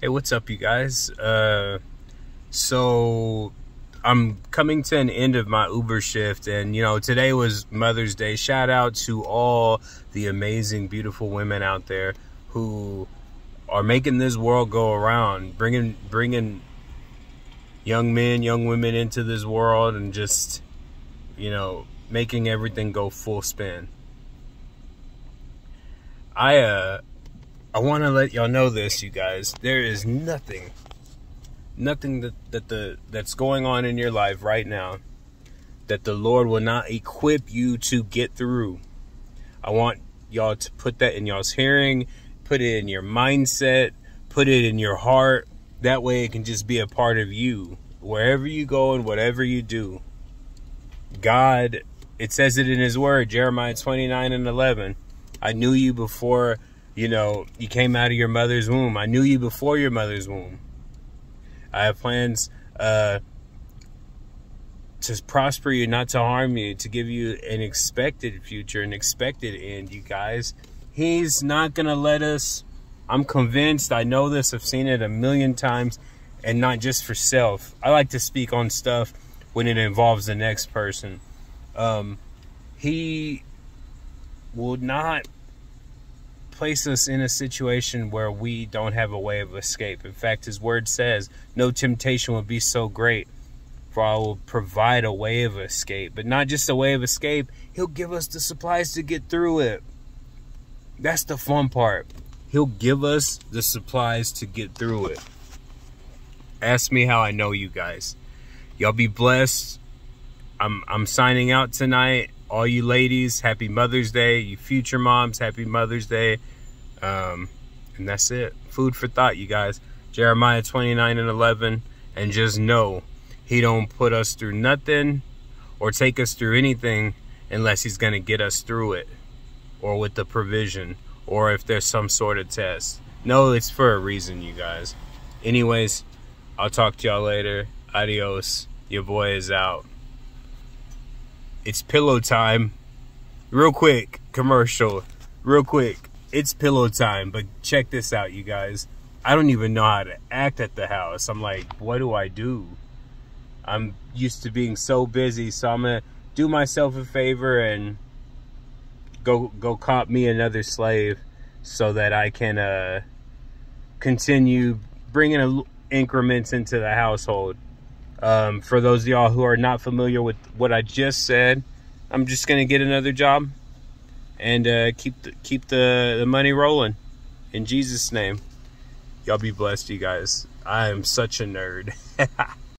Hey, what's up, you guys? Uh, so I'm coming to an end of my Uber shift, and you know, today was Mother's Day. Shout out to all the amazing, beautiful women out there who are making this world go around, bringing bringing young men, young women into this world, and just you know, making everything go full spin. I uh I want to let y'all know this, you guys. There is nothing, nothing that, that the that's going on in your life right now that the Lord will not equip you to get through. I want y'all to put that in y'all's hearing, put it in your mindset, put it in your heart. That way it can just be a part of you. Wherever you go and whatever you do. God, it says it in his word, Jeremiah 29 and 11. I knew you before you know, you came out of your mother's womb. I knew you before your mother's womb. I have plans uh, to prosper you, not to harm you, to give you an expected future, an expected end, you guys. He's not going to let us. I'm convinced. I know this. I've seen it a million times, and not just for self. I like to speak on stuff when it involves the next person. Um, he will not place us in a situation where we don't have a way of escape. In fact, his word says, No temptation will be so great, for I will provide a way of escape. But not just a way of escape, he'll give us the supplies to get through it. That's the fun part. He'll give us the supplies to get through it. Ask me how I know you guys. Y'all be blessed. I'm I'm signing out tonight all you ladies, happy Mother's Day. You future moms, happy Mother's Day. Um, and that's it. Food for thought, you guys. Jeremiah 29 and 11. And just know he don't put us through nothing or take us through anything unless he's going to get us through it or with the provision or if there's some sort of test. No, it's for a reason, you guys. Anyways, I'll talk to y'all later. Adios. Your boy is out. It's pillow time. Real quick, commercial. Real quick. It's pillow time, but check this out, you guys. I don't even know how to act at the house. I'm like, what do I do? I'm used to being so busy, so I'm gonna do myself a favor and go go cop me another slave so that I can uh, continue bringing increments into the household. Um, for those of y'all who are not familiar with what I just said, I'm just gonna get another job and uh, keep the, keep the, the money rolling. In Jesus' name, y'all be blessed, you guys. I am such a nerd.